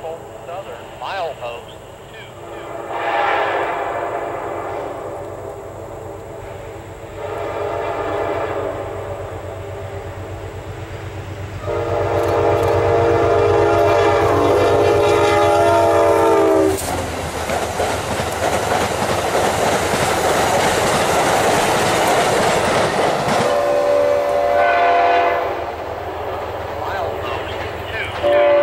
Norfolk Southern milepost two.